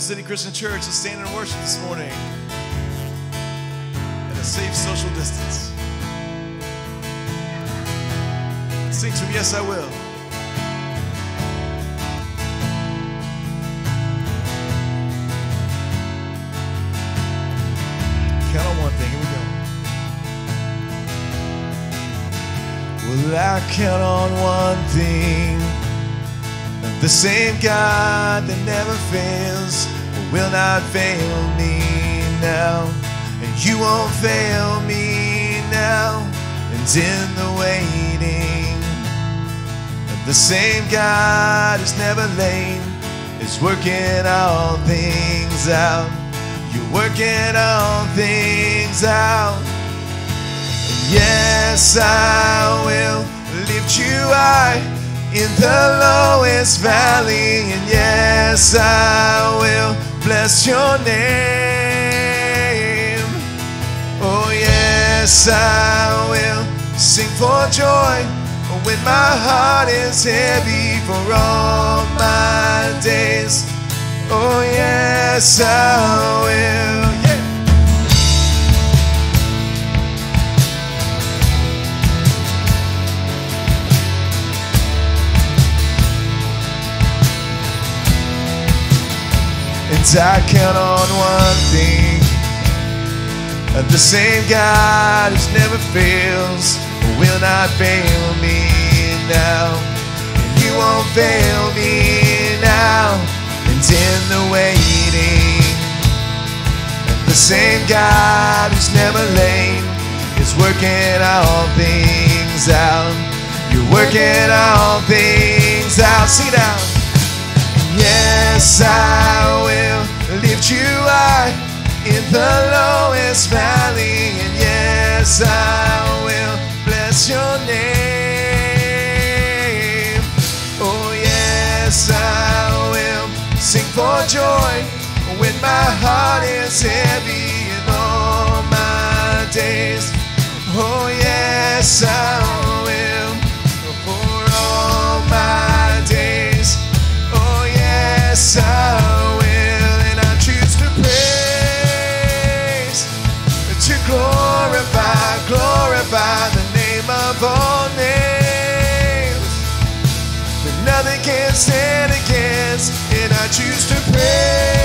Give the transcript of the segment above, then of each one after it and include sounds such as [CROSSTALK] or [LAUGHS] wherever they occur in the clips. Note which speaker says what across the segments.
Speaker 1: City Christian Church. Let's stand and worship this morning at a safe social distance. Sings from Yes, I Will. Count on one thing. Here we go. Well, I count on one thing. The same God that never fails will not fail me now. And you won't fail me now. And in the waiting, the same God is never late, is working all things out. You're working all things out. Yes, I will lift you high in the lowest valley. And yes, I will bless your name. Oh, yes, I will sing for joy when my heart is heavy for all my days. Oh, yes, I will. I count on one thing the same God who's never fails will not fail me now. And you won't fail me now. And in the waiting, the same God who's never late is working all things out. You're working all things out. See now. Yes, I will lift you high in the lowest valley. And yes, I will bless your name. Oh, yes, I will sing for joy when my heart is heavy in all my days. Oh, yes, I will for all my stand against. And I choose to praise,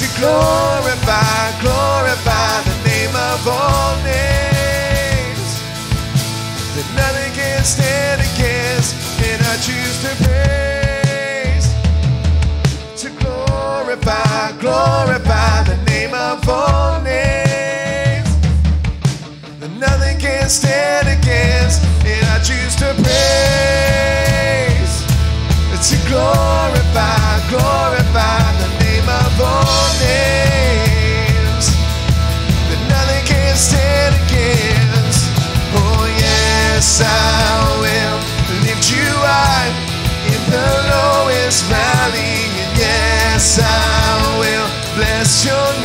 Speaker 1: to glorify, glorify the name of all names. That nothing can stand against, and I choose to praise, name all names that nothing can stand against, and I choose to praise, to glorify, glorify the name of all names that nothing can stand against. Oh, yes, I will lift you high in the lowest valley. And yes, I will bless your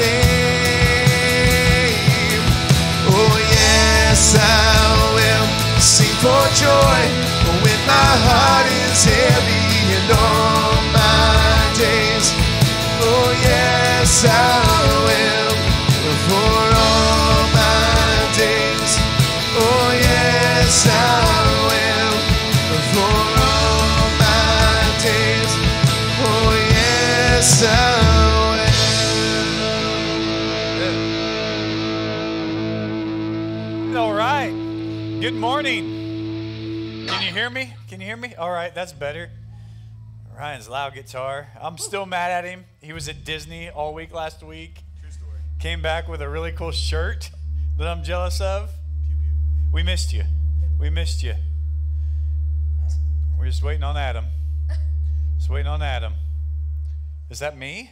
Speaker 1: All
Speaker 2: right. Good morning. Can you hear me? Can you hear me? All right, that's better. Ryan's loud guitar. I'm still mad at him. He was at Disney all week last week.
Speaker 1: True story.
Speaker 2: Came back with a really cool shirt that I'm jealous of. We missed you. We missed you. We're just waiting on Adam. Just waiting on Adam. Is that me?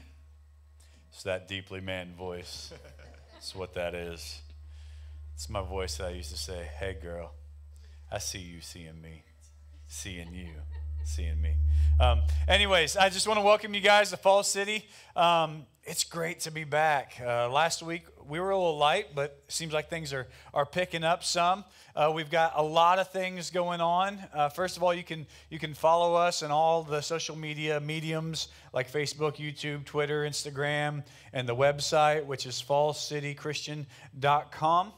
Speaker 2: It's that deeply man voice. That's what that is. It's my voice that I used to say, hey girl, I see you seeing me, seeing you, seeing me. Um, anyways, I just want to welcome you guys to Falls City. Um, it's great to be back. Uh, last week we were a little light, but seems like things are, are picking up some. Uh, we've got a lot of things going on. Uh, first of all, you can you can follow us in all the social media mediums like Facebook, YouTube, Twitter, Instagram, and the website, which is fallcitychristian.com.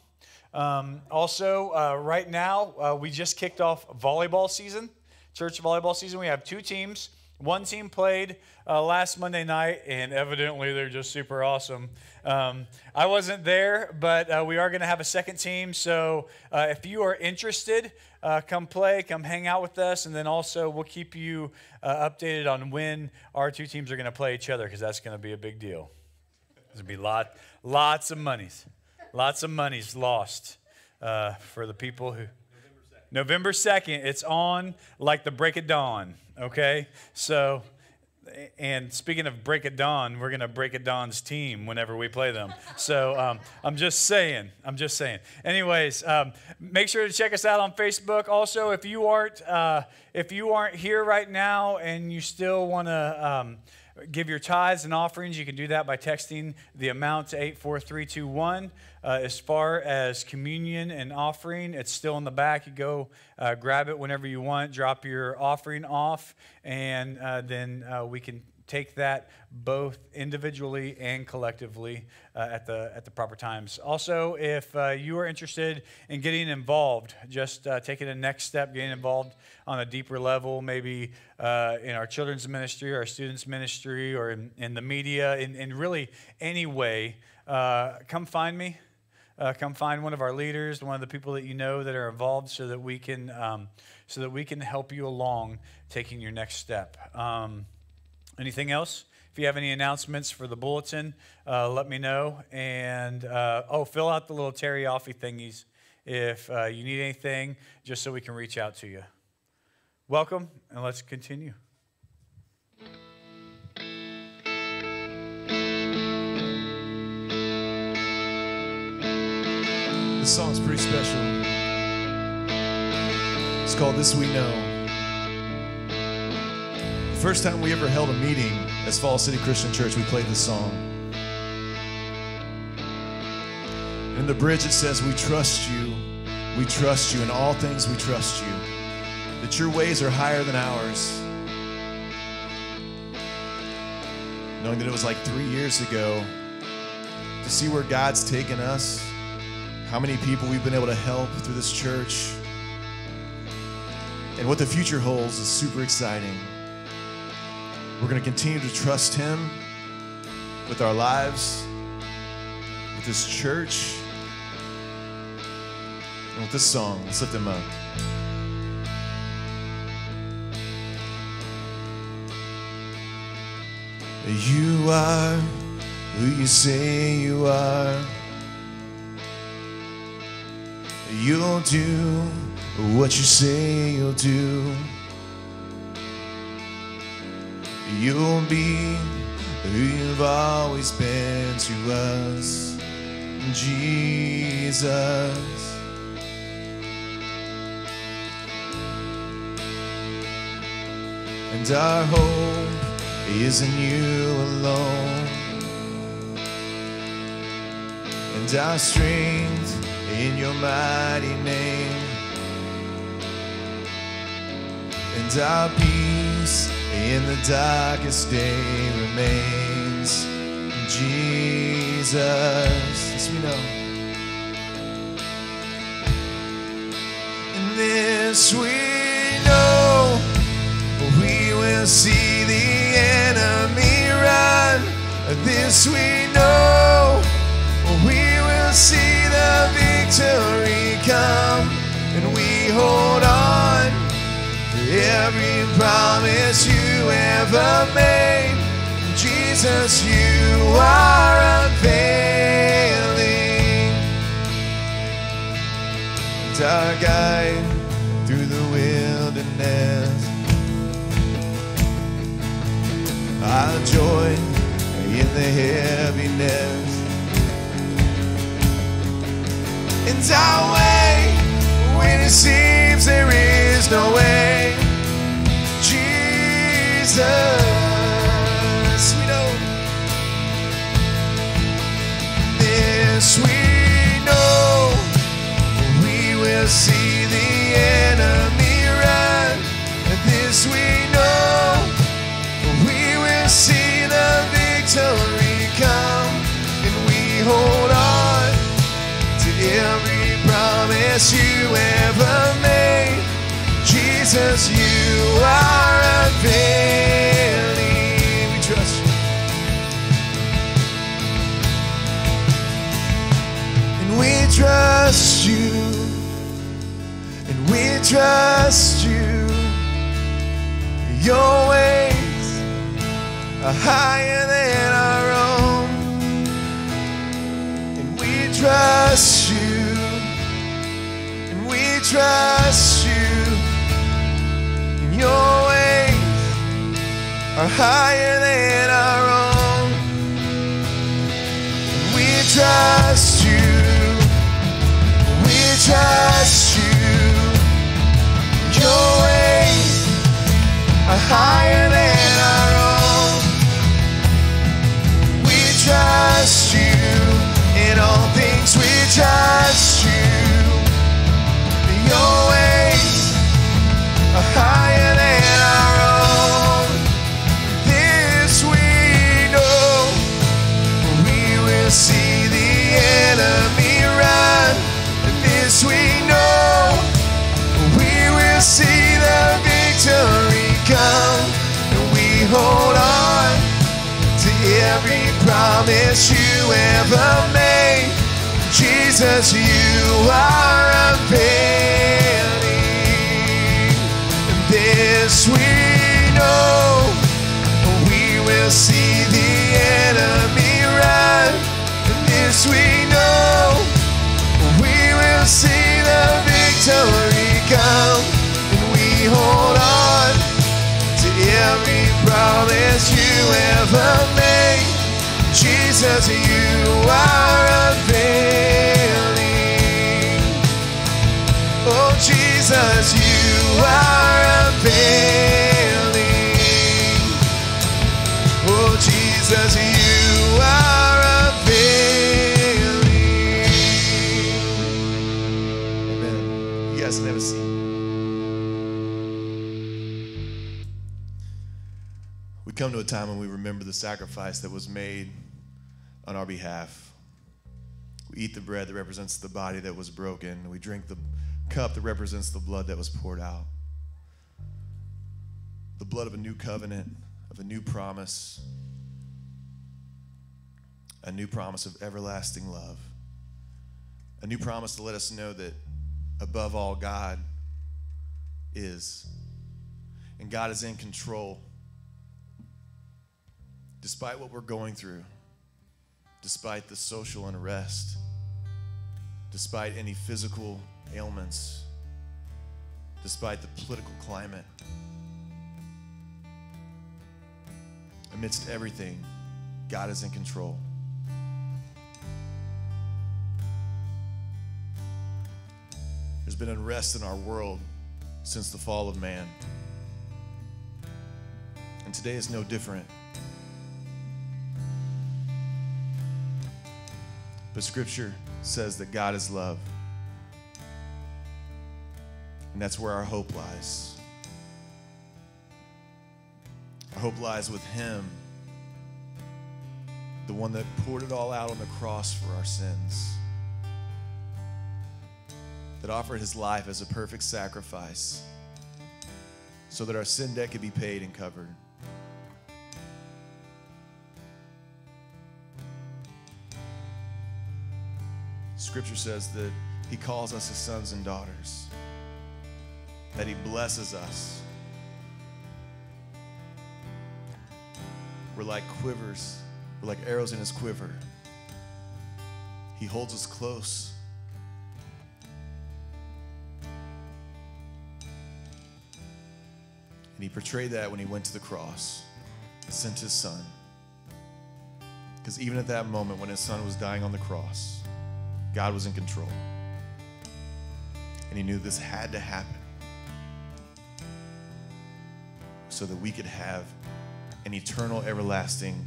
Speaker 2: Um, also, uh, right now uh, we just kicked off volleyball season, church volleyball season. We have two teams. One team played uh, last Monday night, and evidently they're just super awesome. Um, I wasn't there, but uh, we are going to have a second team. So uh, if you are interested, uh, come play, come hang out with us, and then also we'll keep you updated on when our two teams are going to play each other because that's going to be a big deal. There's going to be lot, lots of monies, lots of money's lost uh, for the people who. November 2nd, it's on like the break of dawn, okay? So, and speaking of break of dawn, we're going to break of dawn's team whenever we play them. So um, I'm just saying, I'm just saying. Anyways, um, make sure to check us out on Facebook. Also, if you aren't, uh, if you aren't here right now and you still want to, um, give your tithes and offerings, you can do that by texting the amount to 84321. Uh, as far as communion and offering, it's still in the back. You go uh, grab it whenever you want, drop your offering off, and uh, then uh, we can take that both individually and collectively uh, at, the, at the proper times. Also, if uh, you are interested in getting involved, just uh, taking the next step, getting involved on a deeper level, maybe uh, in our children's ministry, our students' ministry, or in, in the media, in, in really any way, uh, come find me. Uh, come find one of our leaders, one of the people that you know that are involved, so that we can um, so that we can help you along taking your next step. Um, Anything else? If you have any announcements for the bulletin, uh, let me know. And uh, oh, fill out the little Terry Offie thingies if uh, you need anything, just so we can reach out to you. Welcome, and let's continue.
Speaker 1: This song's pretty special. It's called This We Know. First time we ever held a meeting as Falls City Christian Church, we played this song. In the bridge, it says, We trust you. We trust you. In all things, we trust you. That your ways are higher than ours. Knowing that it was like three years ago to see where God's taken us, how many people we've been able to help through this church, and what the future holds is super exciting. We're going to continue to trust Him with our lives, with this church, and with this song. Let's lift Him up. You are who you say you are. You'll do what you say you'll do. You'll be who you've always been to us, Jesus. And our hope is in you alone, and our strength in your mighty name, and our peace in the darkest day remains Jesus. Yes, we know. And this we know, we will see the enemy run. This we know, we will see the victory come, and we hold on every promise you ever made. Jesus, you are unfailing. And our guide through the wilderness. Our joy in the heaviness. And our way when it seems there is no way. Jesus, we know this we know we will see the enemy run. This we know we will see the victory come. And we hold on to every promise you ever made. Jesus, you are unfailing. We trust you. And we trust you. And we trust you. Your ways are higher than our own. And we trust you. And we trust you. Your ways are higher than our own. We trust you. We trust hold on to every promise you ever made. Jesus, you are unfailing. And this we know. We will see the enemy run. This we know. We will see the victory come. And we hold promise you ever made. Jesus, you are unfailing. Oh, Jesus, you are unfailing. Oh, Jesus, We come to a time when we remember the sacrifice that was made on our behalf. We eat the bread that represents the body that was broken. We drink the cup that represents the blood that was poured out. The blood of a new covenant, of a new promise, a new promise of everlasting love, a new promise to let us know that above all, God is. And God is in control. Despite what we're going through, despite the social unrest, despite any physical ailments, despite the political climate, amidst everything, God is in control. There's been unrest in our world since the fall of man. And today is no different. But scripture says that God is love. And that's where our hope lies. Our hope lies with Him, the one that poured it all out on the cross for our sins, that offered His life as a perfect sacrifice so that our sin debt could be paid and covered. Scripture says that He calls us His sons and daughters, that He blesses us. We're like quivers, we're like arrows in His quiver. He holds us close. And He portrayed that when He went to the cross and sent His Son. Because even at that moment when His Son was dying on the cross, God was in control. And he knew this had to happen so that we could have an eternal, everlasting,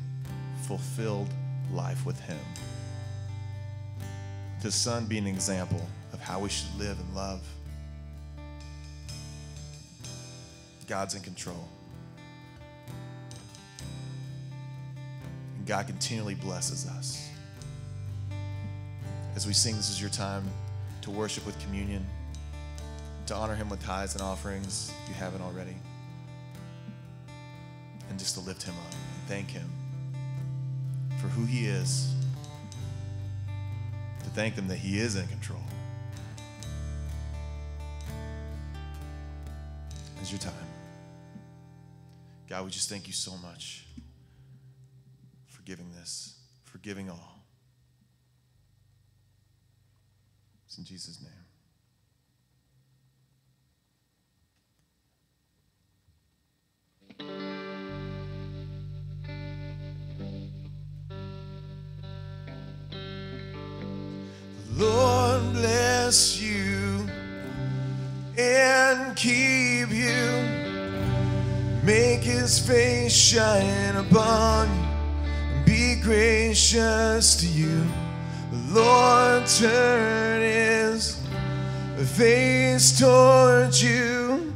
Speaker 1: fulfilled life with him. his son being an example of how we should live and love. God's in control. And God continually blesses us. As we sing, this is your time to worship with communion, to honor Him with tithes and offerings if you haven't already, and just to lift Him up and thank Him for who He is, to thank Him that He is in control. Is your time. God, we just thank you so much for giving this, for giving all. It's in Jesus' name. Lord bless you and keep you. Make his face shine upon you and be gracious to you. The Lord turn his face towards you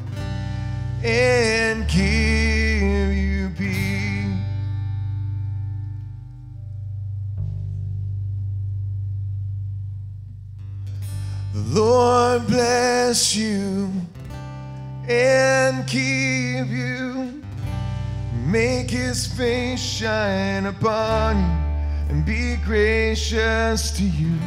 Speaker 1: and give you peace. The Lord bless you and keep you. Make his face shine upon you and be gracious to you.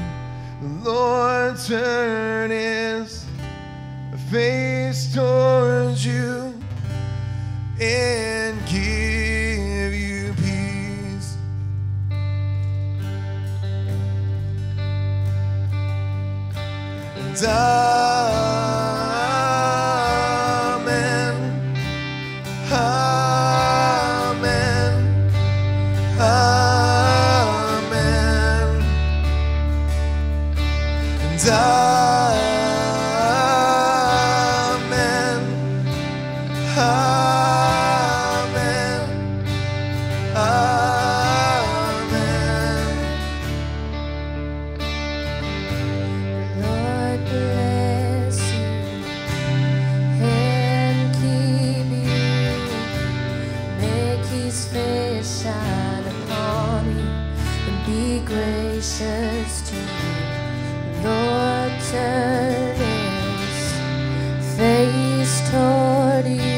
Speaker 1: Face
Speaker 3: toward you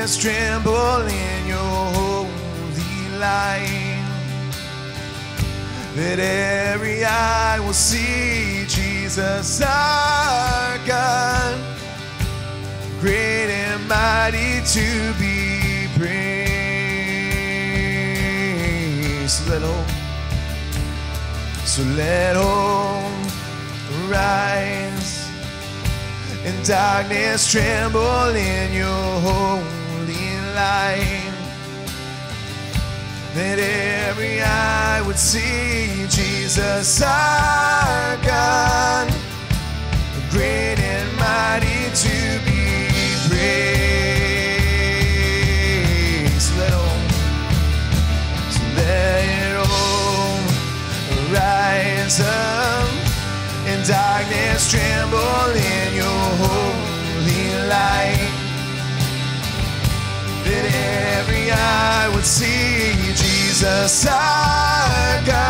Speaker 1: darkness tremble in your holy light. That every eye will see Jesus our God, great and mighty to be praised. Let so let all rise and darkness tremble in your home. I that every eye would see Jesus our God, the great. I would see Jesus, our God.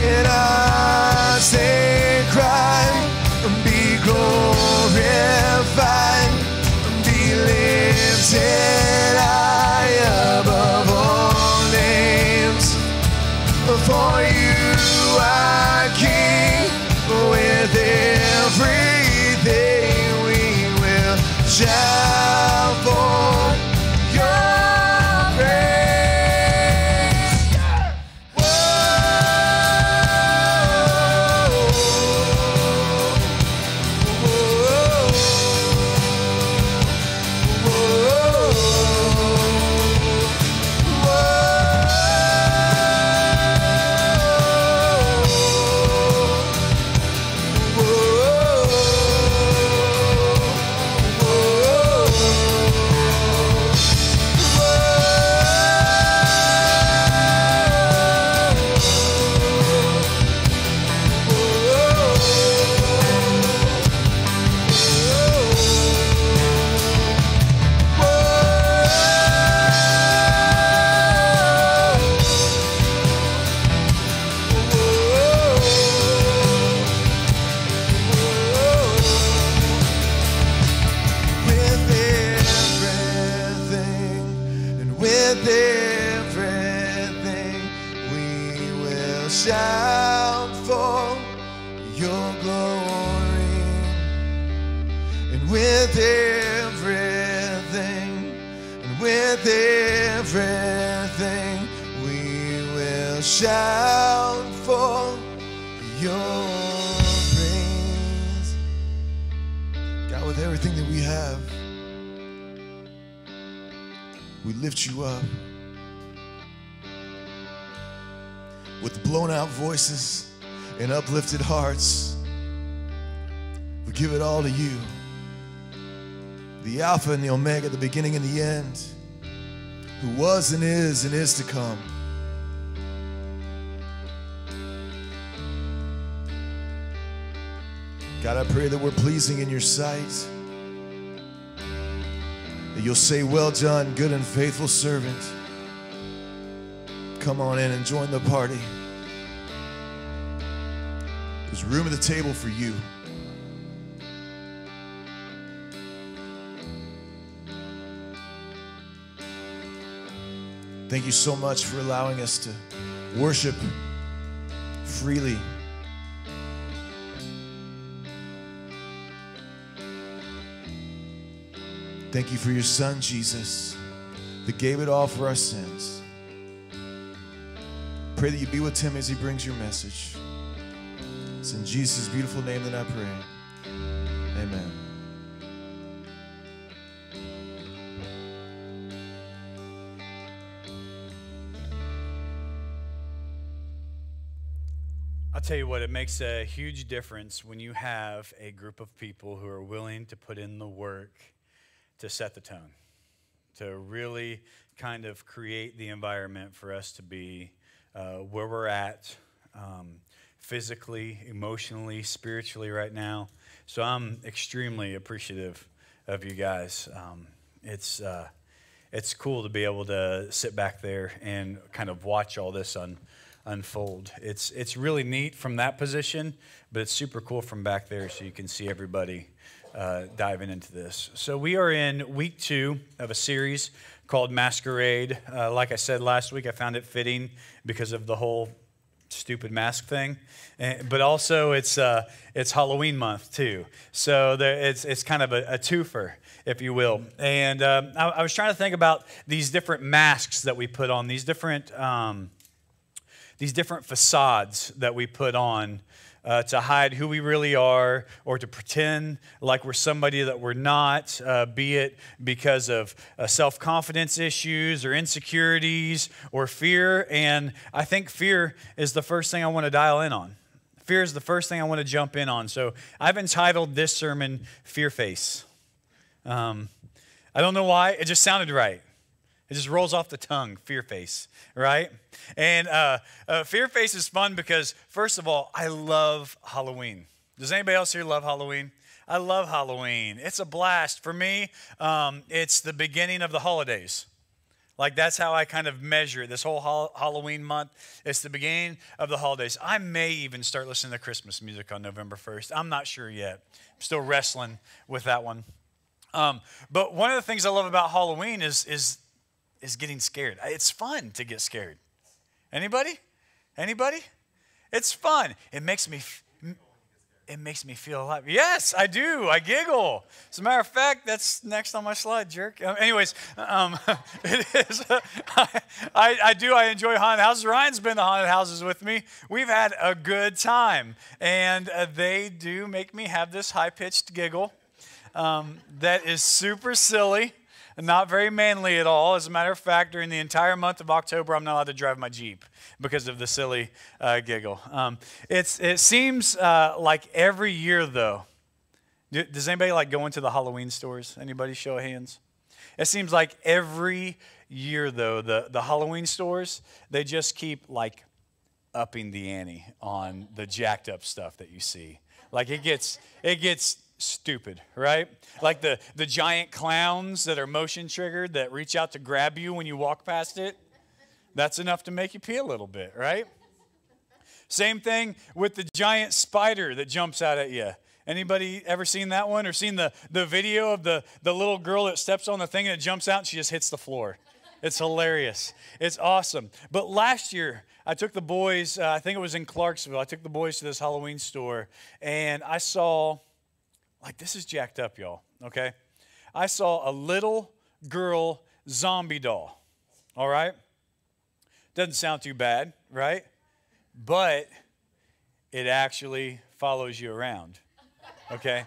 Speaker 1: And I and uplifted hearts, we give it all to you. The Alpha and the Omega, the beginning and the end, who was and is and is to come. God, I pray that we're pleasing in your sight. That you'll say, Well done, good and faithful servant. Come on in and join the party. There's room at the table for you. Thank you so much for allowing us to worship freely. Thank you for your son, Jesus, that gave it all for our sins. Pray that you be with him as he brings your message. It's in Jesus' beautiful name that I pray. Amen.
Speaker 2: I'll tell you what, it makes a huge difference when you have a group of people who are willing to put in the work to set the tone, to really kind of create the environment for us to be uh, where we're at um, physically, emotionally, spiritually right now. So I'm extremely appreciative of you guys. Um, it's, uh, it's cool to be able to sit back there and kind of watch all this un, unfold. It's, it's really neat from that position, but it's super cool from back there so you can see everybody uh, diving into this. So, we are in week two of a series called Masquerade. Uh, like I said last week, I found it fitting because of the whole stupid mask thing, Eh, but also it's uh, it's Halloween month too. So there, it's it's kind of a, a twofer, if you will. And um, I, I was trying to think about these different masks that we put on, these different um, these different facades that we put on uh, to hide who we really are or to pretend like we're somebody that we're not, uh, be it because of uh, self confidence issues or insecurities or fear. And I think fear is the first thing I want to dial in on. Fear is the first thing I want to jump in on. So I've entitled this sermon Fear Face. Um, I don't know why. It just sounded right. It just rolls off the tongue, fear face, right? And uh, uh, fear face is fun because, first of all, I love Halloween. Does anybody else here love Halloween? I love Halloween. It's a blast. For me, um, it's the beginning of the holidays. Like that's how I kind of measure. This whole ha- Halloween month, it's the beginning of the holidays. I may even start listening to Christmas music on November 1st. I'm not sure yet. I'm still wrestling with that one. Um, but one of the things I love about Halloween is, is, is getting scared. It's fun to get scared. Anybody? Anybody? It's fun. It makes me it makes me feel alive. Yes, I do. I giggle. As a matter of fact, that's next on my slide, jerk. Um, anyways, um, [LAUGHS] it is. [LAUGHS] I, I do. I enjoy haunted houses. Ryan's been to haunted houses with me. We've had a good time, and uh, they do make me have this high pitched giggle um, that is super silly not very manly at all. As a matter of fact, during the entire month of October, I'm not allowed to drive my Jeep because of the silly uh, giggle. Um, it's, it seems uh, like every year, though, does anybody like go into the Halloween stores? Anybody show of hands? It seems like every year, though, the, the Halloween stores, they just keep like upping the ante on the jacked up stuff that you see. Like it gets, it gets stupid, right? Like the, the giant clowns that are motion triggered that reach out to grab you when you walk past it. That's enough to make you pee a little bit, right? Same thing with the giant spider that jumps out at you. Anybody ever seen that one or seen the, the video of the, the little girl that steps on the thing and it jumps out and she just hits the floor? It's hilarious. It's awesome. But last year, I took the boys, uh, I think it was in Clarksville, I took the boys to this Halloween store and I saw like, this is jacked up, y'all, okay? I saw a little girl zombie doll, all right? Doesn't sound too bad, right? But it actually follows you around, okay?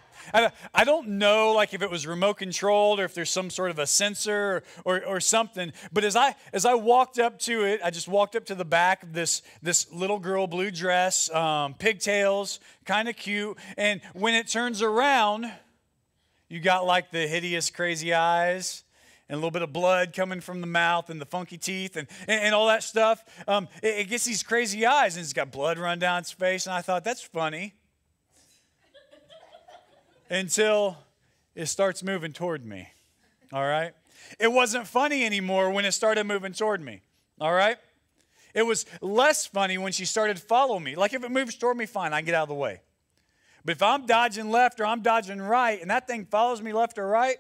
Speaker 2: I don't know like if it was remote controlled or if there's some sort of a sensor or, or, or, something. But as I as I walked up to it, I just walked up to the back of this this little girl, blue dress, um, pigtails, kind of cute. And when it turns around, you got like the hideous, crazy eyes and a little bit of blood coming from the mouth and the funky teeth and, and, and all that stuff. Um, it, it, gets these crazy eyes and it's got blood run down its face. And I thought, that's funny until it starts moving toward me. All right? It wasn't funny anymore when it started moving toward me. All right? It was less funny when she started following me. Like if it moves toward me, fine, I get out of the way. But if I'm dodging left or I'm dodging right and that thing follows me left or right,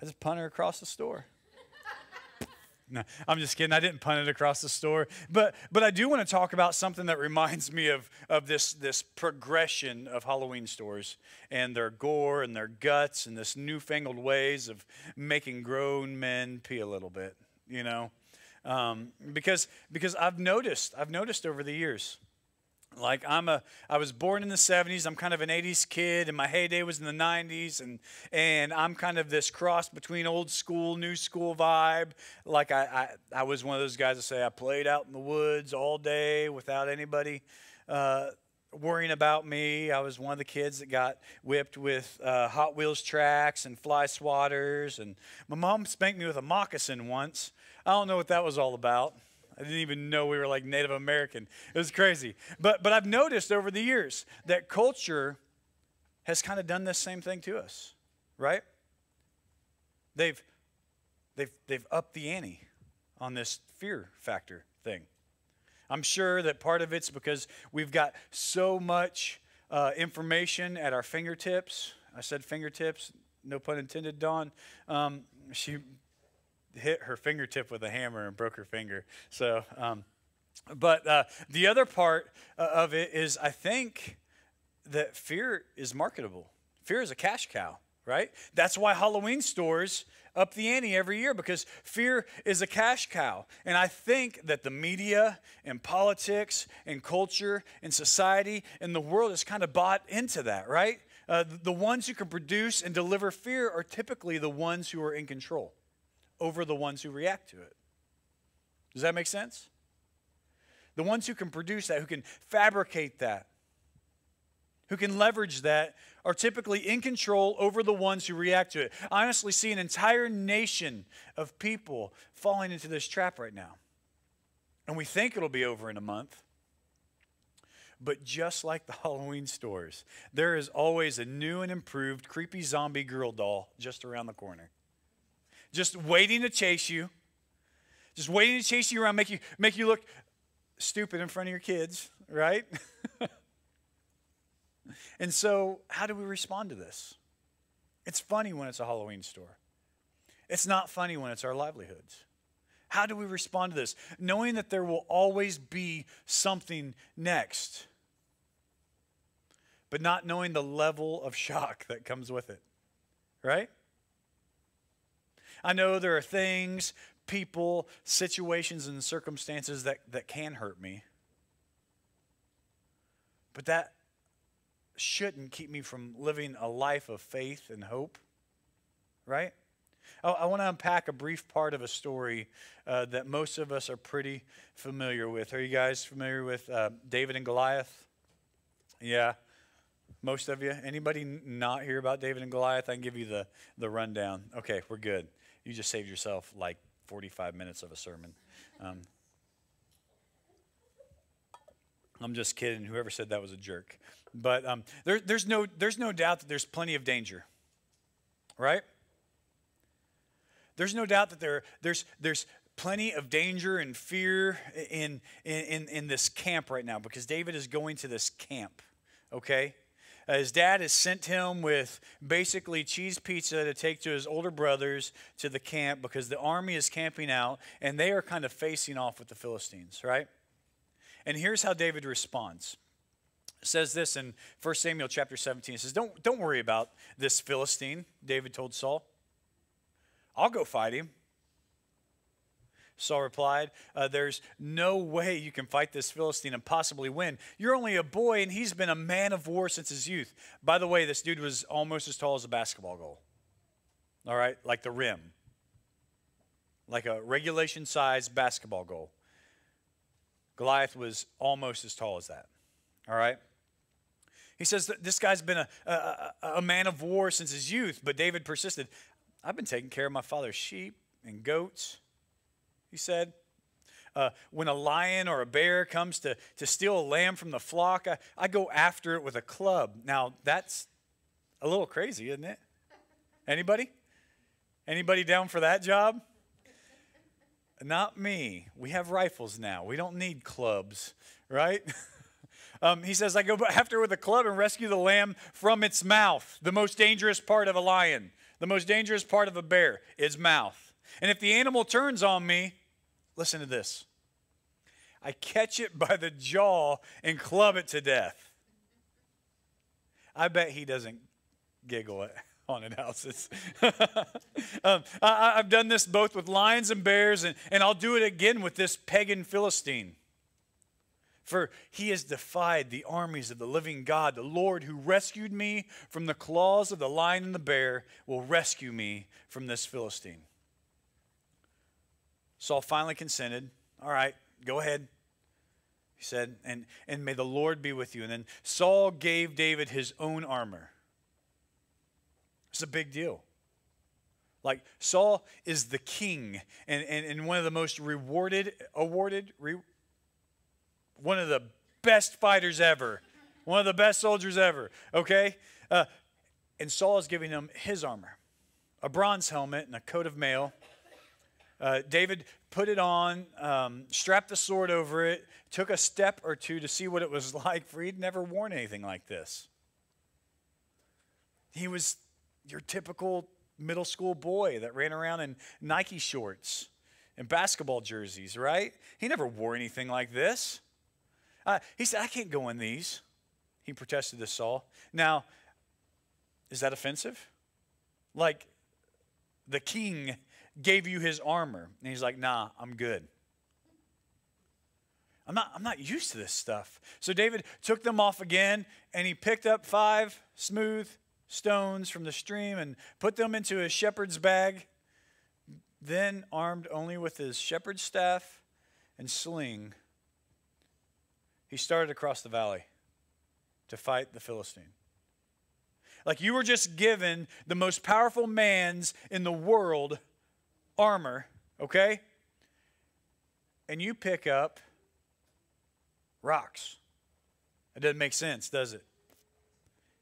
Speaker 2: I just punt her across the store. No, I'm just kidding. I didn't punt it across the store. But but I do want to talk about something that reminds me of, of this, this progression of Halloween stores and their gore and their guts and this newfangled ways of making grown men pee a little bit, you know? Um, because because I've noticed, I've noticed over the years like i'm a i was born in the 70s i'm kind of an 80s kid and my heyday was in the 90s and and i'm kind of this cross between old school new school vibe. Like i i, I was one of those guys that say i played out in the woods all day without anybody uh, worrying about me. I was one of the kids that got whipped with uh, hot wheels tracks and fly swatters and my mom spanked me with a moccasin once. I don't know what that was all about I didn't even know we were like Native American. It was crazy. But, but I've noticed over the years that culture has kind of done this same thing to us, right? They've, they've, they've upped the ante on this fear factor thing. I'm sure that part of it's because we've got so much uh, information at our fingertips. I said fingertips, no pun intended, Dawn. Um, she hit her fingertip with a hammer and broke her finger. So, um, but uh, the other part uh, of it is I think that fear is marketable. Fear is a cash cow, right? That's why Halloween stores up the ante every year because fear is a cash cow. And I think that the media and politics and culture and society and the world has kind of bought into that, right? Uh, the ones who can produce and deliver fear are typically the ones who are in control over the ones who react to it. Does that make sense? The ones who can produce that, who can fabricate that, who can leverage that, are typically in control over the ones who react to it. I honestly see an entire nation of people falling into this trap right now. And we think it'll be over in a month. But just like the [LAUGHS] Halloween stores, there is always a new and improved creepy zombie girl doll just around the corner. Just waiting to chase you. Just waiting to chase you around, make you, make you look stupid in front of your kids, right? [LAUGHS] and so, how do we respond to this? It's funny when it's a Halloween store, it's not funny when it's our livelihoods. How do we respond to this? Knowing that there will always be something next, but not knowing the level of shock that comes with it, right? I know there are things, people, situations, and circumstances that, that can hurt me, but that shouldn't keep me from living a life of faith and hope, right? I, I want to unpack a brief part of a story uh, that most of us are pretty familiar with. Are you guys familiar with uh, David and Goliath? Yeah, most of you. Anybody not hear about David and Goliath? I can give you the, the rundown. Okay, we're good. You just saved yourself like 45 minutes of a sermon. Um, I'm just kidding. Whoever said that was a jerk. But um, there, there's, no, there's no doubt that there's plenty of danger, right? There's no doubt that there, there's, there's plenty of danger and fear in, in, in this camp right now because David is going to this camp, okay? Uh, his dad has sent him with basically cheese pizza to take to his older brothers to the camp because the army is camping out and they are kind of facing off with the Philistines, right? And here's how David responds. It says this in 1 Samuel chapter 17. It says, Don't, don't worry about this Philistine, David told Saul. I'll go fight him. Saul replied, uh, There's no way you can fight this Philistine and possibly win. You're only a boy, and he's been a man of war since his youth. By the way, this dude was almost as tall as a basketball goal. All right, like the rim, like a regulation size basketball goal. Goliath was almost as tall as that. All right? He says that this guy's been a, a, a man of war since his youth, but David persisted. I've been taking care of my father's sheep and goats, he said. Uh, when a lion or a bear comes to, to steal a lamb from the flock, I, I go after it with a club. Now, that's a little crazy, isn't it? Anybody? Anybody down for that job? Not me. We have rifles now. We don't need clubs, right? [LAUGHS] um, he says, I go after with a club and rescue the lamb from its mouth, the most dangerous part of a lion, the most dangerous part of a bear, its mouth. And if the animal turns on me, listen to this I catch it by the jaw and club it to death. I bet he doesn't giggle at haunted [LAUGHS] houses. [LAUGHS] um, I, have done this both with lions and bears, and, and I'll do it again with this pagan Philistine. For he has defied the armies of the living God. The Lord who rescued me from the claws of the lion and the bear will rescue me from this Philistine. Saul finally consented. All right, go ahead. He said, and, and may the Lord be with you. And then Saul gave David his own armor. It's a big deal. Like Saul is the king and, and, and one of the most rewarded, awarded, re, one of the best fighters ever, one of the best soldiers ever, okay? Uh, and Saul is giving him his armor a bronze helmet and a coat of mail. Uh, David put it on, um, strapped the sword over it, took a step or two to see what it was [LAUGHS] like, for he'd never worn anything like this. He was your typical middle school boy that ran around in Nike shorts and basketball jerseys, right? He never wore anything like this. Uh, he said, I can't go in these. He protested to Saul. Now, is that offensive? Like, the king gave you his armor. And he's like, nah, I'm good. I'm not, I'm not used to this stuff. So David took them off again, and he picked up five smooth stones from the stream and put them into his shepherd's bag. Then, armed only with his shepherd's staff and sling, he started across the valley to fight the Philistine. Like you were just given the most powerful man's in the world armor, okay? And you pick up rocks. It doesn't make sense, does it?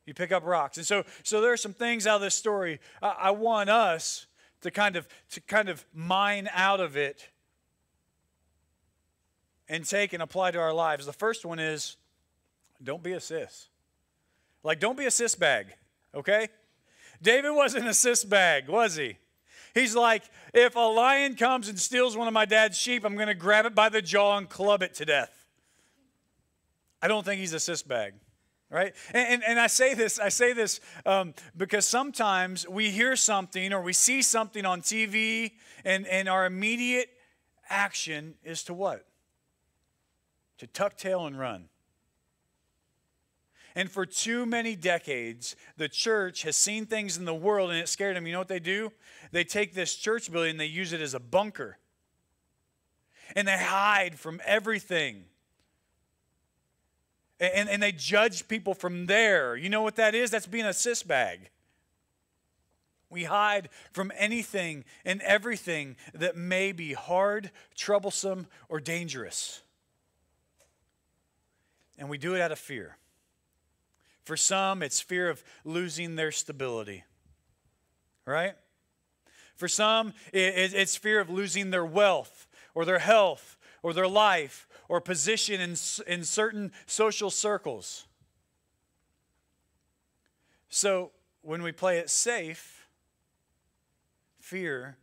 Speaker 2: You pick up rocks. And so, so there are some things out of this story I, I want us to kind of to kind of mine out of it and take and apply to our lives. The first one is don't be a sis. Like, don't be a sis bag, okay? David wasn't a sis bag, was he? He's like, if a lion comes and steals one of my dad's sheep, I'm going to grab it by the jaw and club it to death. I don't think he's a sis bag right? And, and, and, i say this i say this um, because sometimes we hear something or we see something on tv and, and our immediate action is to what? To tuck tail and run and for too many decades, the church has seen things in the world and it scared them. You know what they do? They take this church building and they use it as a bunker. And they hide from everything. And, and they judge people from there. You know what that is? That's being a sis bag. We hide from anything and everything that may be hard, troublesome, or dangerous. And we do it out of fear. For some, it's fear of losing their stability, right? For some, it's fear of losing their wealth or their health or their life or position in, in certain social circles. So when we play it safe, fear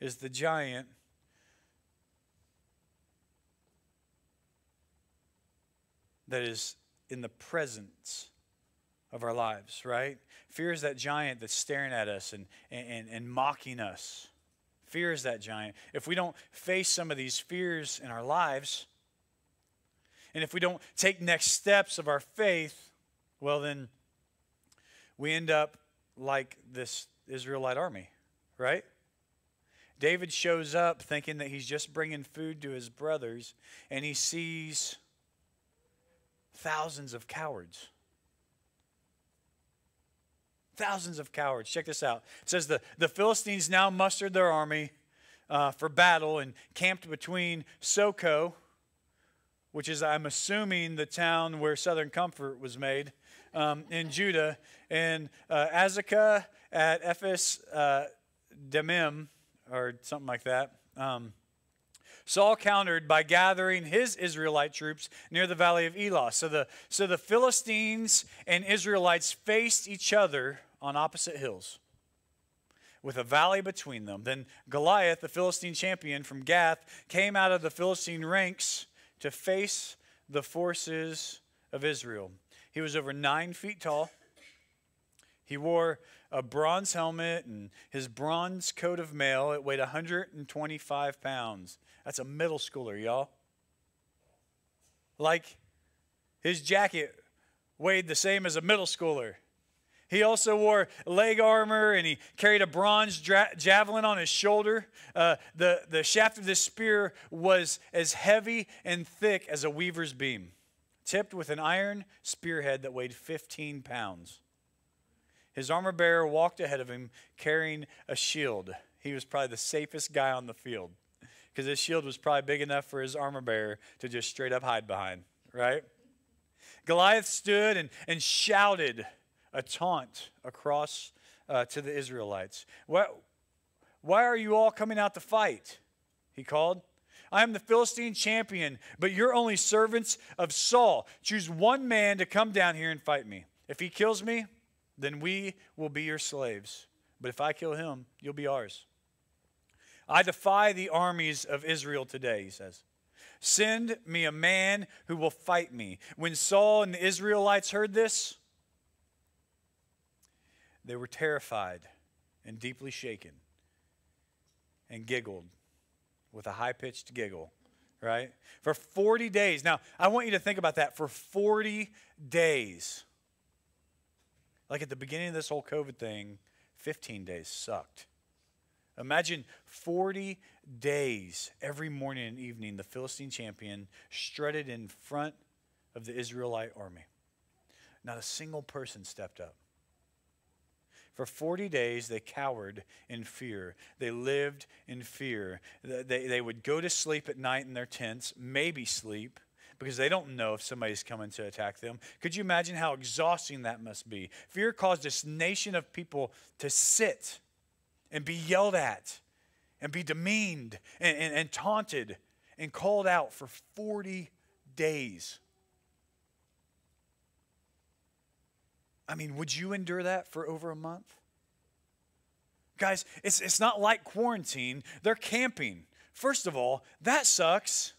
Speaker 2: is the giant that is in the presence of our lives, right? Fear is that giant that's staring at us and, and, and mocking us. Fear is that giant. If we don't face some of these fears in our lives, and if we don't take next steps of our faith, well, then we end up like this Israelite army, right? David shows up thinking that he's just bringing food to his brothers, and he sees thousands of cowards. Thousands of cowards. Check this out. It says the, the Philistines now mustered their army uh, for battle and camped between Socoh, which is, I'm assuming, the town where Southern Comfort was made, um, in Judah, and uh, Azekah at Ephes uh, Demim, or something like that. Um, Saul countered by gathering his Israelite troops near the valley of Elah. So the, so the Philistines and Israelites faced each other on opposite hills with a valley between them. Then Goliath, the Philistine champion from Gath, came out of the Philistine ranks to face the forces of Israel. He was over nine feet tall. He wore a bronze helmet and his bronze coat of mail. It weighed 125 pounds. That's a middle schooler, y'all. Like his jacket weighed the same as a middle schooler. He also wore leg armor and he carried a bronze javelin on his shoulder. Uh, the, the shaft of this spear was as heavy and thick as a weaver's beam, tipped with an iron spearhead that weighed 15 pounds. His armor bearer walked ahead of him carrying a shield. He was probably the safest guy on the field because his shield was probably big enough for his armor bearer to just straight up hide behind, right? Goliath stood and, and shouted a taunt across uh, to the Israelites. Why, why are you all coming out to fight? He called. I am the Philistine champion, but you're only servants of Saul. Choose one man to come down here and fight me. If he kills me, then we will be your slaves. But if I kill him, you'll be ours. I defy the armies of Israel today, he says. Send me a man who will fight me. When Saul and the Israelites heard this, they were terrified and deeply shaken and giggled with a high pitched giggle, right? For 40 days. Now, I want you to think about that. For 40 days. Like at the beginning of this whole COVID thing, 15 days sucked. Imagine 40 days every morning and evening, the Philistine champion strutted in front of the Israelite army. Not a single person stepped up. For 40 days, they cowered in fear. They lived in fear. They, they would go to sleep at night in their tents, maybe sleep, because they don't know if somebody's coming to attack them. Could you imagine how exhausting that must be? Fear caused this nation of people to sit and be yelled at and be demeaned and, and, and taunted and called out for 40 days. I mean, would you endure that for over a month? Guys, it's, it's not like quarantine. They're camping. First of all, that sucks,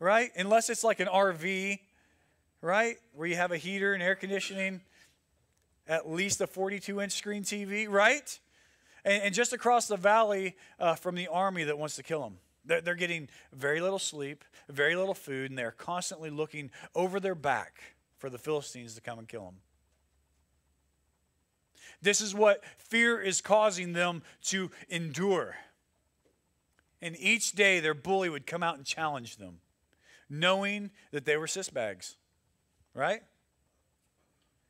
Speaker 2: right? Unless it's like an RV, right? Where you have a heater and air conditioning, at least a 42 inch screen TV, right? And, and just across the valley uh, from the army that wants to kill them. They're, they're getting very little sleep, very little food, and they're constantly looking over their back for the Philistines to come and kill them. This is what fear is causing them to endure. And each day their bully would come out and challenge them, knowing that they were bags, right?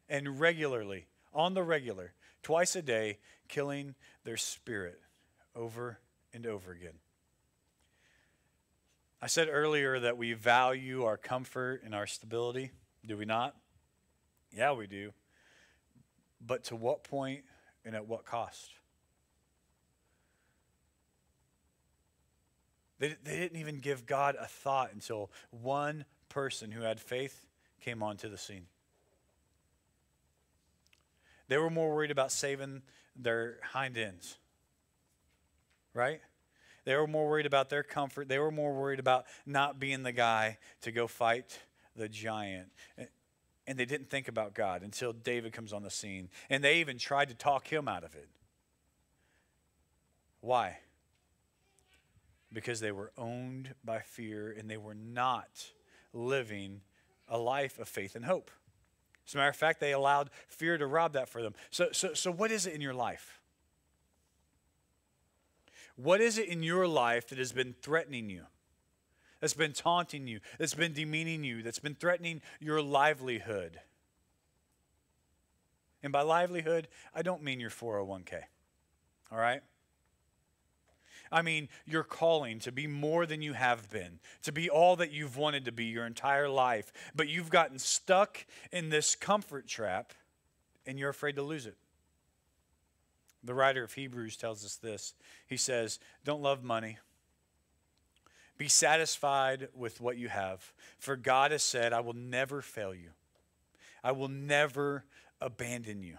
Speaker 2: And regularly, on the regular, twice a day, killing their spirit over and over again. I said earlier that we value our comfort and our stability. Do we not? Yeah, we do. But to what point and at what cost? They, they didn't even give God a thought until one person who had faith came onto the scene. They were more worried about saving their hind ends, right? They were more worried about their comfort. They were more worried about not being the guy to go fight the giant and they didn't think about God until David comes on the scene. And they even tried to talk him out of it. Why? Because they were owned by fear and they were not living a life of faith and hope. As a matter of fact, they allowed fear to rob that for them. So, so, so what is it in your life? What is it in your life that has been threatening you? that's been taunting you, that's been demeaning you, that's been threatening your livelihood. And by livelihood, I don't mean your 401k. All right? I mean your calling to be more than you have been, to be all that you've wanted to be your entire life, but you've gotten stuck in this comfort trap and you're afraid to lose it. The writer of Hebrews tells us this. He says, Don't love money be satisfied with what you have. For God has said, I will never fail you, I will never abandon you.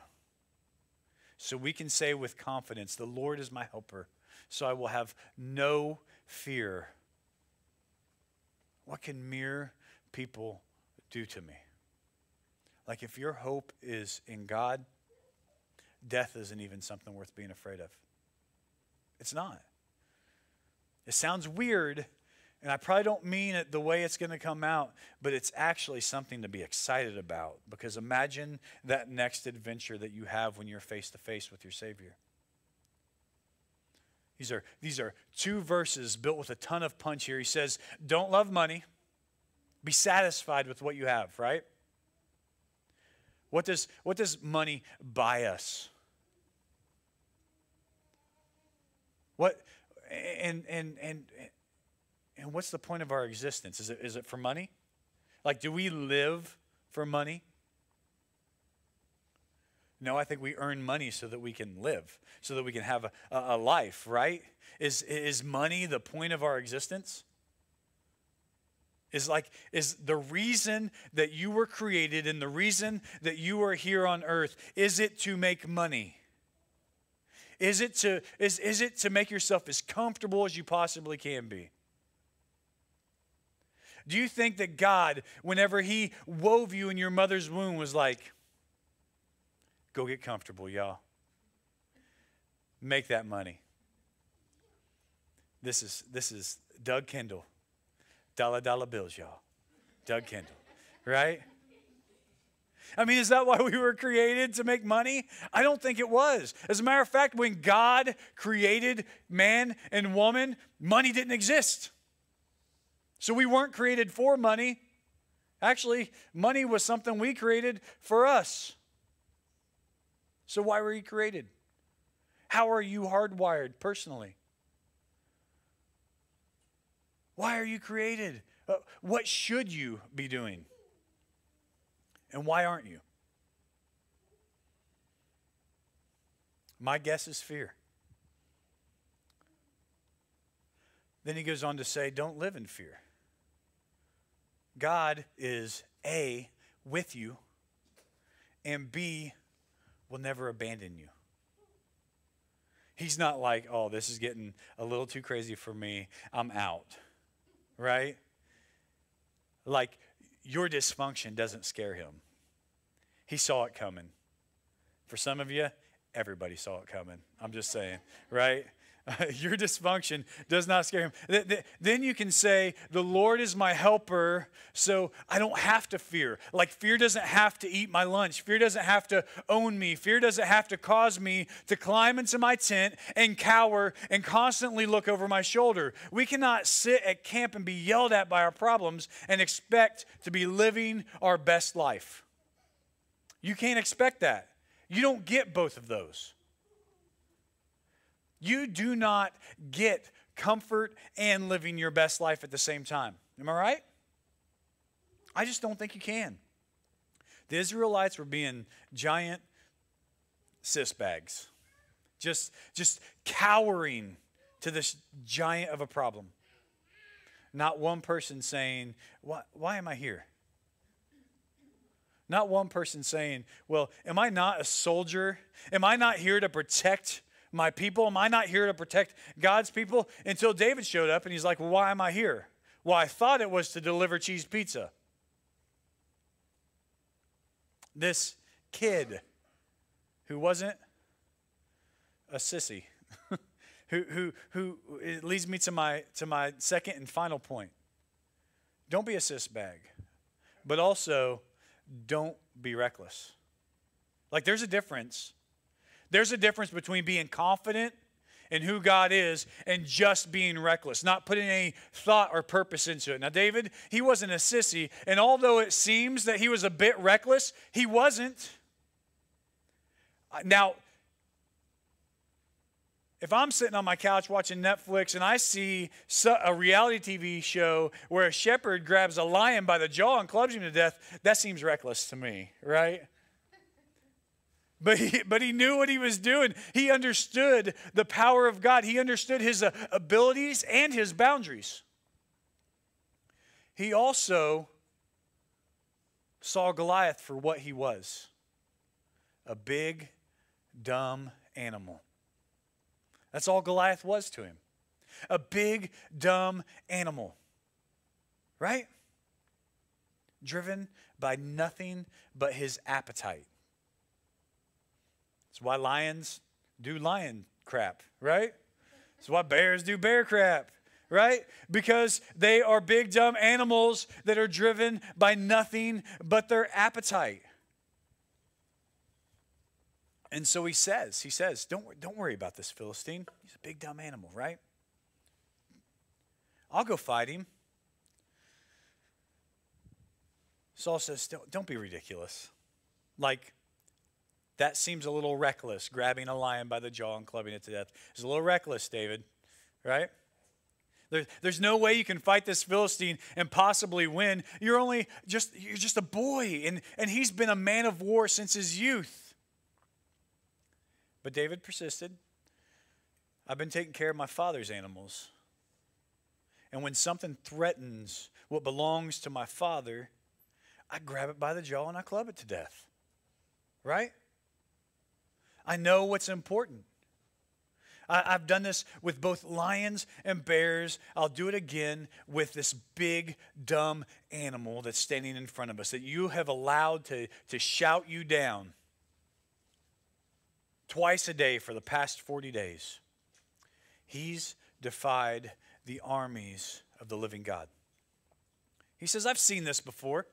Speaker 2: So we can say with confidence, The Lord is my helper, so I will have no fear. What can mere people do to me? Like if your hope is in God, death isn't even something worth being afraid of. It's not. It sounds weird and I probably don't mean it the way it's going to come out, but it's actually something to be excited about because imagine that next adventure that you have when you're face to face with your Savior. These are, these are two verses built with a ton of punch here. He says, Don't love money, be satisfied with what you have, right? What does, what does money buy us? What, and, and, and, and what's the point of our existence? Is it, is it for money? Like, do we live for money? No, I think we earn money so that we can live, so that we can have a, a life, right? Is, is money the point of our existence? Is like, is the reason that you were created and the reason that you are here on earth, is it to make money? Is it to, is, is it to make yourself as comfortable as you possibly can be? Do you think that God, whenever He wove you in your mother's womb, was like, go get comfortable, y'all? Make that money. This is, this is Doug Kendall. Dollar dollar bills, y'all. Doug Kendall, right? I mean, is that why we were created to make money? I don't think it was. As a matter of fact, when God created man and woman, money didn't exist. So we weren't created for money. Actually, money was something we created for us. So, why were you created? How are you hardwired personally? Why are you created? Uh, what should you be doing? And why aren't you? My guess is fear. Then he goes on to say, don't live in fear. God is A, with you, and B, will never abandon you. He's not like, oh, this is getting a little too crazy for me. I'm out. Right? Like, your dysfunction doesn't scare him. He saw it coming. For some of you, everybody saw it coming. I'm just saying, right? [LAUGHS] your dysfunction does not scare him. Then you can say, The Lord is my helper, so I don't have to fear. Like, fear doesn't have to eat my lunch. Fear doesn't have to own me. Fear doesn't have to cause me to climb into my tent and cower and constantly look over my shoulder. We cannot sit at camp and be yelled at by our problems and expect to be living our best life. You can't expect that. You don't get both of those. You do not get comfort and living your best life at the same time. Am I right? I just don't think you can. The Israelites were being giant sis bags, just, just cowering to this giant of a problem. Not one person saying, why, why am I here? Not one person saying, Well, am I not a soldier? Am I not here to protect my people? Am I not here to protect God's people? Until David showed up and he's like, well, Why am I here? Well, I thought it was to deliver cheese pizza. This kid who wasn't a sissy, [LAUGHS] who, who, who it leads me to my, to my second and final point. Don't be a sis bag, but also don't be reckless. Like, there's a difference there's a difference between being confident in who God is and just being reckless, not putting any thought or purpose into it. Now, David, he wasn't a sissy, and although it seems that he was a bit reckless, he wasn't. Now, if I'm sitting on my couch watching Netflix and I see a reality TV show where a shepherd grabs a lion by the jaw and clubs him to death, that seems reckless to me, right? But he, but he knew what he was doing. He understood the power of God. He understood his uh, abilities and his boundaries. He also saw Goliath for what he was a big, dumb animal. That's all Goliath was to him a big, dumb animal. Right? Driven by nothing but his appetite. That's why lions do lion crap, right? That's why bears do bear crap, right? Because they are big, dumb animals that are driven by nothing but their appetite. And so he says, he says, don't, don't worry about this Philistine. He's a big, dumb animal, right? I'll go fight him. Saul says, don't, don't be ridiculous. Like, that seems a little reckless, grabbing a lion by the jaw and clubbing it to death. It's a little reckless, David, right? There, there's no way you can fight this Philistine and possibly win. You're only just you're just a boy, and, and he's been a man of war since his youth. But David persisted. I've been taking care of my father's animals. And when something threatens what belongs to my father, I grab it by the jaw and I club it to death. Right? I know what's important. I, have done this with both lions and bears. I'll do it again with this big, dumb animal that's standing in front of us that you have allowed to, to shout you down twice a day for the past 40 days. He's defied the armies of the living God. He says, I've seen this before.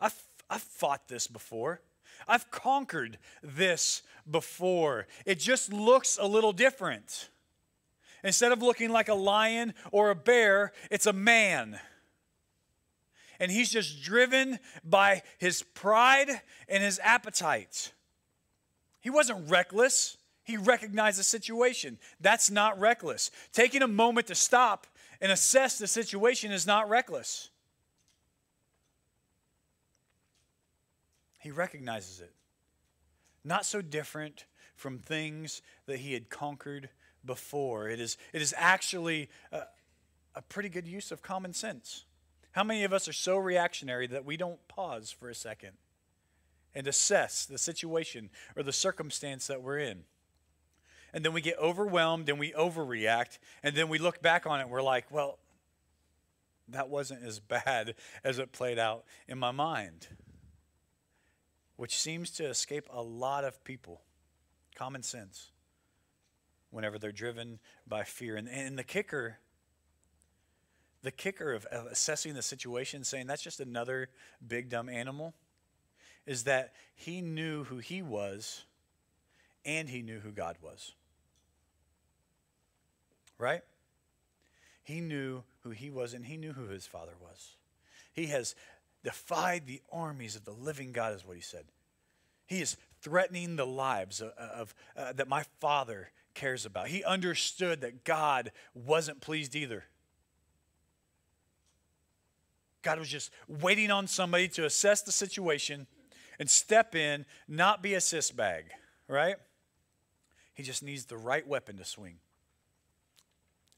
Speaker 2: I've, I've fought this before. I've conquered this before. It just looks a little different. Instead of looking like a lion or a bear, it's a man. and he's just driven by his pride and his appetite. He wasn't reckless. He recognized the situation. That's not reckless. Taking a moment to stop and assess the situation is not reckless. He recognizes it. Not so different from things that he had conquered before. It is, it is actually a, a pretty good use of common sense. How many of us are so reactionary that we don't pause for a second and assess the situation or the circumstance that we're in? And then we get overwhelmed and we overreact, and then we look back on it and we're like, well, that wasn't as [LAUGHS] bad as it played out in my mind which seems to escape a lot of people. Common sense. Whenever they're driven by fear. And, and the kicker, the kicker of, of assessing the situation, saying that's just another big dumb animal, is that he knew who he was and he knew who God was. Right? He knew who he was and he knew who his father was. He has defied the armies of the living God, is what he said. He is threatening the lives of, of uh, that my father cares about. He understood that God wasn't pleased either. God was just waiting on somebody to assess the situation and step in, not be a sis bag, right? He just needs the right weapon to swing.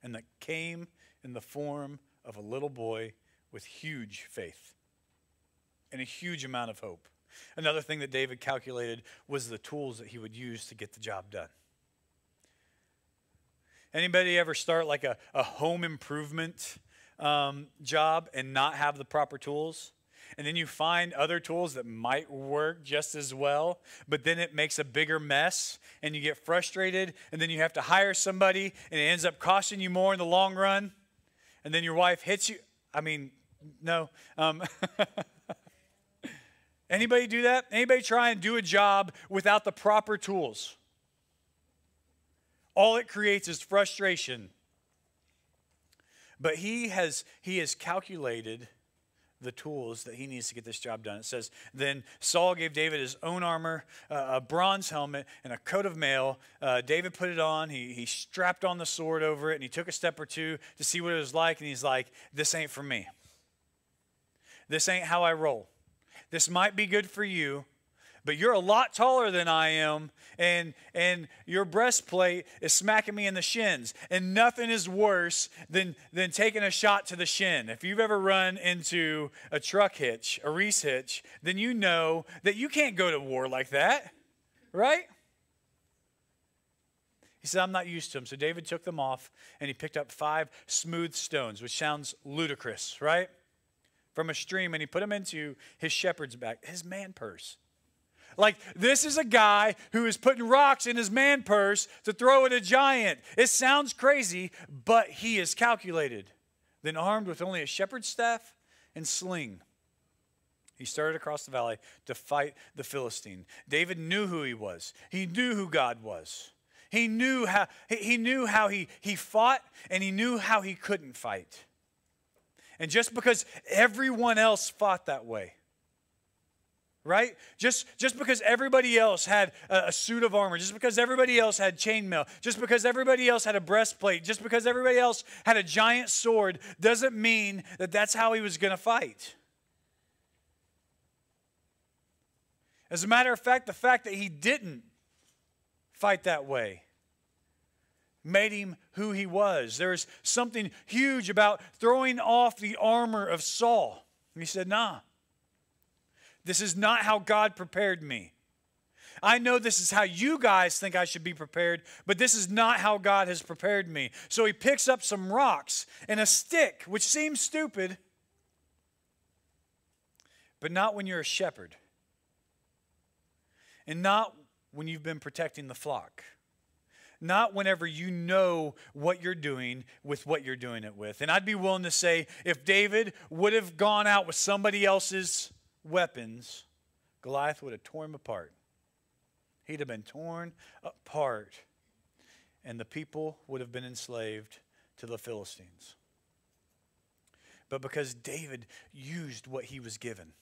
Speaker 2: And that came in the form of a little boy with huge faith and a huge amount of hope. Another thing that David calculated was the tools that he would use to get the job done. Anybody ever start like a, a home improvement um, job and not have the proper tools? And then you find other tools that might work just as well, but then it makes a bigger mess and you get frustrated, and then you have to hire somebody and it ends up costing you more in the long run. And then your wife hits you. I mean, no. Um, [LAUGHS] Anybody do that? Anybody try and do a job without the proper tools? All it creates is frustration. But he has he has calculated the tools that he needs to get this job done. It says, Then Saul gave David his own armor, uh, a bronze helmet, and a coat of mail. Uh, David put it on. He, he strapped on the sword over it, and he took a step or two to see what it was like. And he's like, This ain't for me. This ain't how I roll. This might be good for you, but you're a lot taller than I am, and, and your breastplate is smacking me in the shins. And nothing is worse than, than taking a shot to the shin. If you've ever run into a truck hitch, a Reese hitch, then you know that you can't go to war like that, right? He said, I'm not used to them. So David took them off and he picked up five smooth stones, which sounds ludicrous, right? From a stream and he put them into his shepherd's bag, his man purse. Like, this is a guy who is putting rocks in his man purse to throw at a giant. It sounds crazy, but he is calculated. Then, armed with only a shepherd's staff and sling, he started across the valley to fight the Philistine. David knew who he was, he knew who God was. He knew how he, knew how he, he fought, and he knew how he couldn't fight. And just because everyone else fought that way, right? Just, just because everybody else had a, a, suit of armor, just because everybody else had chainmail, just because everybody else had a breastplate, just because everybody else had a giant sword, doesn't mean that that's how he was going to fight. As a matter of fact, the fact that he didn't fight that way made him who he was. There's something huge about throwing off the armor of Saul. And he said, Nah, this is not how God prepared me. I know this is how you guys think I should be prepared, but this is not how God has prepared me. So he picks up some rocks and a stick, which seems stupid, but not when you're a shepherd, and not when you've been protecting the flock not whenever you know what you're doing with what you're doing it with. And I'd be willing to say if David would have gone out with somebody else's weapons, Goliath would have torn him apart. He'd have been torn apart, and the people would have been enslaved to the Philistines. but because David used what he was given.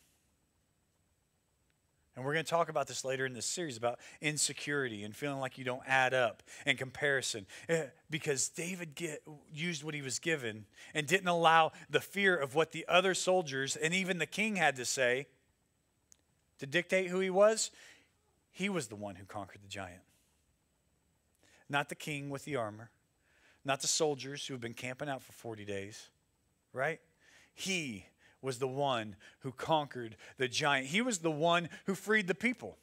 Speaker 2: And we're going to talk about this later in this series about insecurity and feeling like you don't add up and comparison. Eh, because David get, used what he was given and didn't allow the fear of what the other soldiers and even the king had to say to dictate who he was. He was the one who conquered the giant. Not the king with the armor, not the soldiers who have been camping out for 40 days, right? He was the one who conquered the giant. He was the one who freed the people.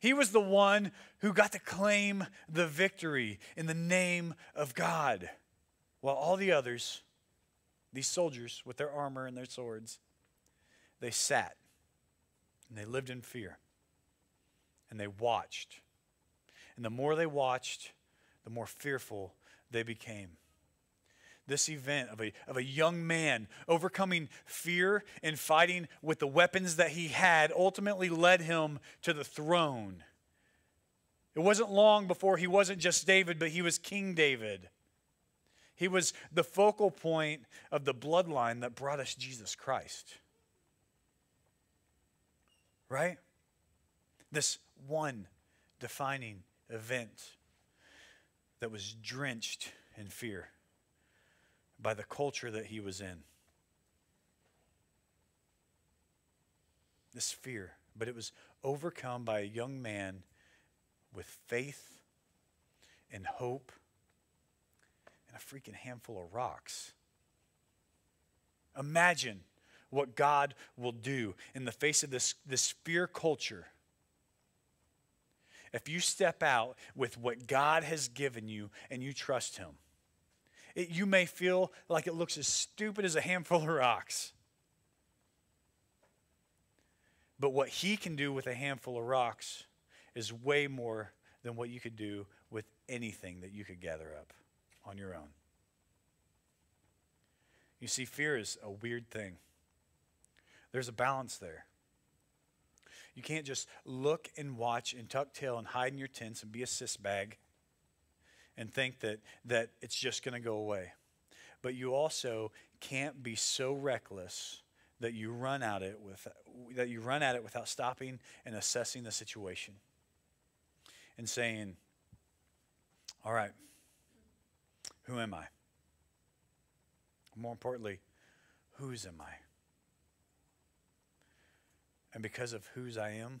Speaker 2: He was the one who got to claim the victory in the name of God. While all the others, these soldiers with their armor and their swords, they sat and they lived in fear and they watched. And the more they watched, the more fearful they became this event of a, of a young man overcoming fear and fighting with the weapons that he had ultimately led him to the throne. It wasn't long before he wasn't just David, but he was King David. He was the focal point of the bloodline that brought us Jesus Christ. Right? This one defining event that was drenched in fear by the culture that he was in. This fear, but it was overcome by a young man with faith and hope and a freaking handful of rocks. Imagine what God will do in the face of this, this fear culture. If you step out with what God has given you and you trust Him. It, you may feel like it looks as stupid as a handful of rocks. But what he can do with a handful of rocks is way more than what you could do with anything that you could gather up on your own. You see, fear is a weird thing. There's a balance there. You can't just look and watch and tuck tail and hide in your tents and be a sis bag and think that, that it's just going to go away. But you also can't be so reckless that you run at it with that you run at it without stopping and assessing the situation and saying, "All right, who am I? More importantly, whose am I?" And because of whose I am,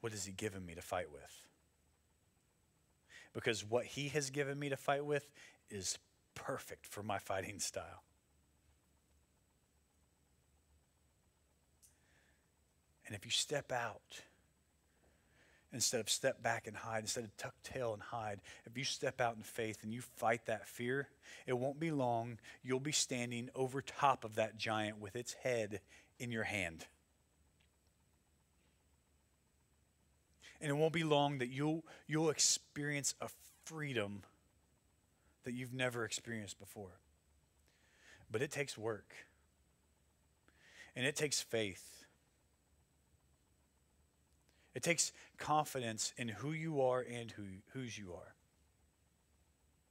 Speaker 2: what has He given me to fight with? Because what he has given me to fight with is perfect for my fighting style. And if you step out, instead of step back and hide, instead of tuck tail and hide, if you step out in faith and you fight that fear, it won't be long. You'll be standing over top of that giant with its head in your hand. And it won't be long that you'll, you'll experience a freedom that you've never experienced before. But it takes work, and it takes faith. It takes confidence in who you are and who, whose you are.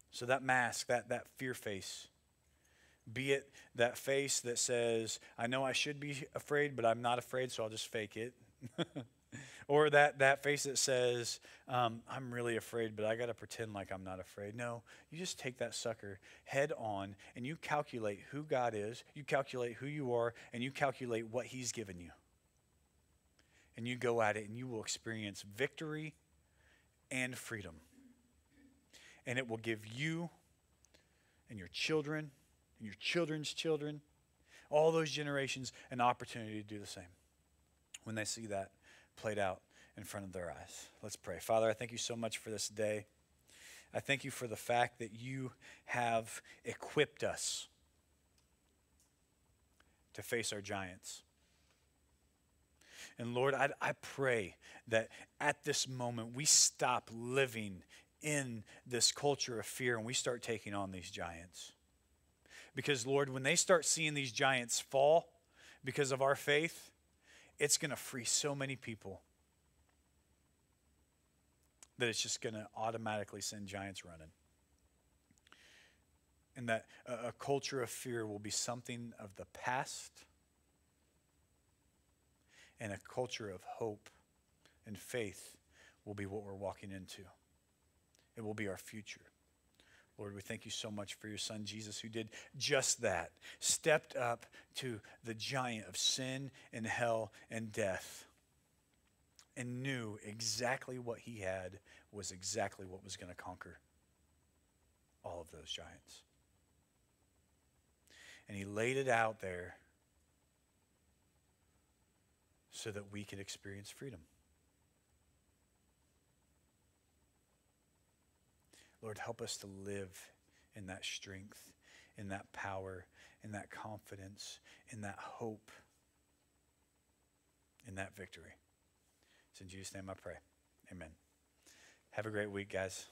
Speaker 2: So that mask, that, that fear face, be it that face that says, I know I should be afraid, but I'm not afraid, so I'll just fake it. [LAUGHS] or that, that face that says, um, I'm really afraid, but I got to pretend like I'm not afraid. No, you just take that sucker head on and you calculate who God is, you calculate who you are, and you calculate what He's given you. And you go at it and you will experience victory and freedom. And it will give you and your children and your children's children, all those generations, an opportunity to do the same when they see that played out in front of their eyes. Let's pray. Father, I thank you so much for this day. I thank you for the fact that you have equipped us to face our giants. And Lord, I, I pray that at this moment we stop living in this culture of fear and we start taking on these giants. Because, Lord, when they start seeing these giants fall because of our faith, it's going to free so many people that it's just going to automatically send giants running. And that a, a culture of fear will be something of the past, and a culture of hope and faith will be what we're walking into. It will be our future. Lord, we thank you so much for your son Jesus who did just that, stepped up to the giant of sin and hell and death, and knew exactly what he had was exactly what was going to conquer all of those giants. And he laid it out there so that we could experience freedom. Lord, help us to live in that strength, in that power, in that confidence, in that hope, in that victory. It's in Jesus' name I pray. Amen. Have a great week, guys.